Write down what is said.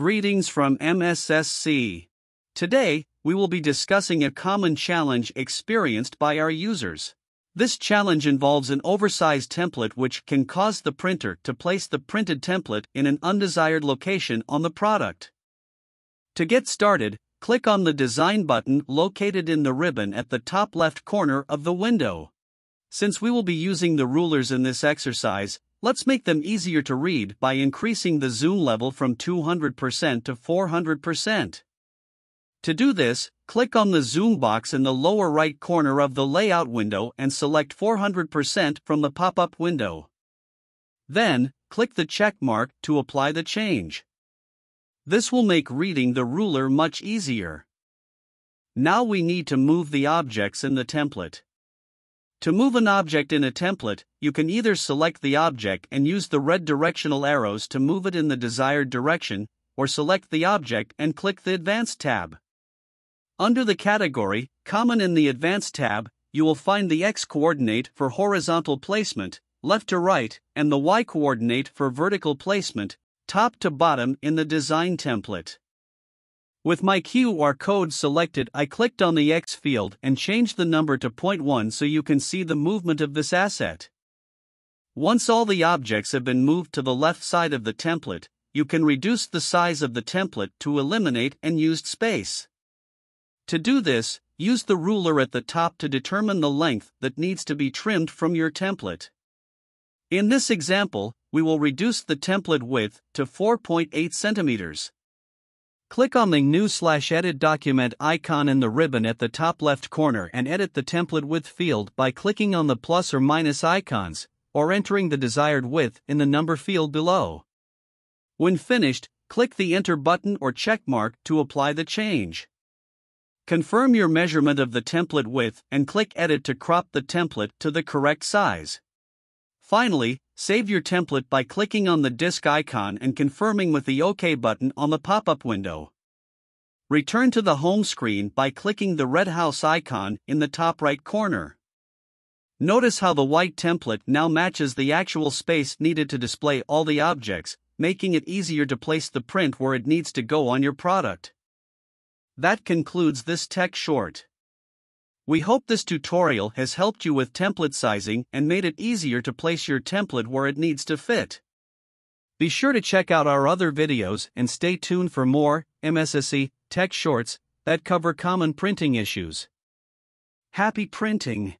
Greetings from MSSC. Today, we will be discussing a common challenge experienced by our users. This challenge involves an oversized template which can cause the printer to place the printed template in an undesired location on the product. To get started, click on the Design button located in the ribbon at the top left corner of the window. Since we will be using the rulers in this exercise, let's make them easier to read by increasing the zoom level from 200% to 400%. To do this, click on the zoom box in the lower right corner of the layout window and select 400% from the pop up window. Then, click the check mark to apply the change. This will make reading the ruler much easier. Now we need to move the objects in the template. To move an object in a template, you can either select the object and use the red directional arrows to move it in the desired direction, or select the object and click the Advanced tab. Under the category, Common in the Advanced tab, you will find the X coordinate for horizontal placement, left to right, and the Y coordinate for vertical placement, top to bottom in the design template. With my QR code selected, I clicked on the X field and changed the number to 0.1 so you can see the movement of this asset. Once all the objects have been moved to the left side of the template, you can reduce the size of the template to eliminate unused space. To do this, use the ruler at the top to determine the length that needs to be trimmed from your template. In this example, we will reduce the template width to 4.8 centimeters. Click on the New slash Edit Document icon in the ribbon at the top left corner and edit the template width field by clicking on the plus or minus icons, or entering the desired width in the number field below. When finished, click the Enter button or check mark to apply the change. Confirm your measurement of the template width and click Edit to crop the template to the correct size. Finally, save your template by clicking on the disk icon and confirming with the OK button on the pop up window. Return to the home screen by clicking the red house icon in the top right corner. Notice how the white template now matches the actual space needed to display all the objects, making it easier to place the print where it needs to go on your product. That concludes this tech short. We hope this tutorial has helped you with template sizing and made it easier to place your template where it needs to fit. Be sure to check out our other videos and stay tuned for more MSSC tech shorts that cover common printing issues. Happy printing!